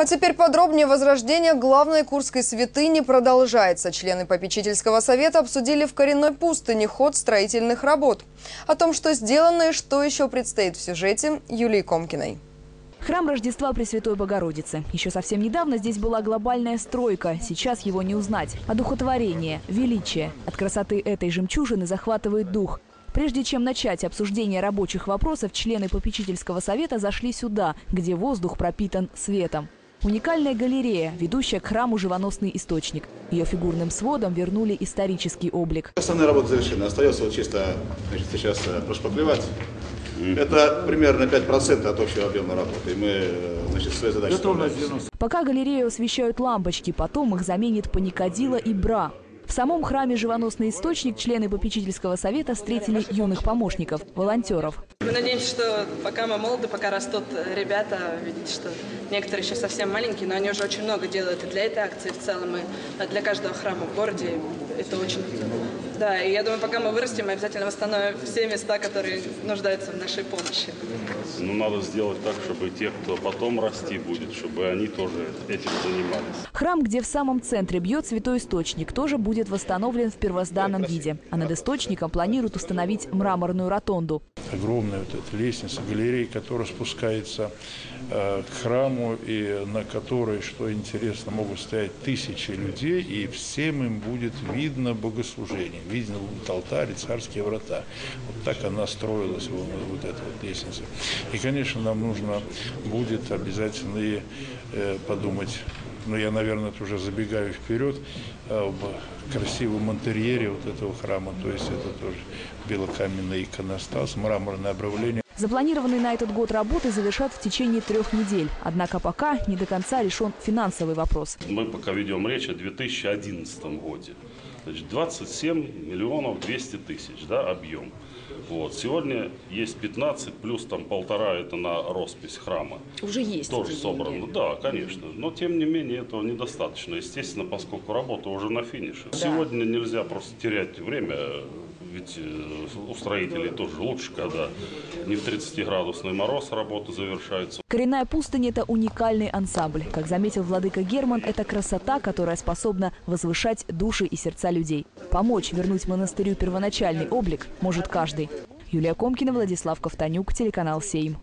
А теперь подробнее. Возрождение главной курской святыни продолжается. Члены попечительского совета обсудили в коренной пустыне ход строительных работ. О том, что сделано и что еще предстоит в сюжете Юлии Комкиной. Храм Рождества Пресвятой Богородицы. Еще совсем недавно здесь была глобальная стройка. Сейчас его не узнать. Одухотворение, величие. От красоты этой жемчужины захватывает дух. Прежде чем начать обсуждение рабочих вопросов, члены попечительского совета зашли сюда, где воздух пропитан светом. Уникальная галерея, ведущая к храму «Живоносный источник». Ее фигурным сводом вернули исторический облик. Основная работа завершена. Остается вот чисто значит, сейчас э, прошпаклевать. Это примерно 5% от общего объема работы. И мы э, значит, свои задачи. Пока галерею освещают лампочки, потом их заменит паникадила и бра. В самом храме «Живоносный источник» члены попечительского совета встретили юных помощников, волонтеров. Мы надеемся, что пока мы молоды, пока растут ребята, видите, что некоторые еще совсем маленькие, но они уже очень много делают и для этой акции в целом, и для каждого храма в городе. Это очень... Да, и я думаю, пока мы вырастем, мы обязательно восстановим все места, которые нуждаются в нашей помощи. Ну, надо сделать так, чтобы те, кто потом расти будет, чтобы они тоже этим занимались. Храм, где в самом центре бьет святой источник, тоже будет восстановлен в первозданном виде. А над источником планируют установить мраморную ротонду. Огромная вот эта лестница, галерея, которая спускается э, к храму, и на которой, что интересно, могут стоять тысячи людей, и всем им будет видно богослужение, видно алтарь и царские врата. Вот так она строилась, вот, вот эта вот лестница. И, конечно, нам нужно будет обязательно и э, подумать но я, наверное, уже забегаю вперед, об красивом интерьере вот этого храма. То есть это тоже белокаменный иконостас, мраморное обравление. Запланированные на этот год работы завершат в течение трех недель. Однако пока не до конца решен финансовый вопрос. Мы пока ведем речь о 2011 годе. Значит, 27 миллионов 200 тысяч да, объем. Вот. Сегодня есть 15, плюс там полтора это на роспись храма. Уже есть. Тоже собрано, да, конечно. Но тем не менее этого недостаточно, естественно, поскольку работа уже на финише. Да. Сегодня нельзя просто терять время, ведь э, у строителей тоже лучше, когда не в 30-градусный мороз работы завершаются. Коренная пустынь – это уникальный ансамбль. Как заметил владыка Герман, это красота, которая способна возвышать души и сердца людей. Помочь вернуть монастырю первоначальный облик может каждый. Юлия Комкина, Владислав Ковтанюк, телеканал «Сейм».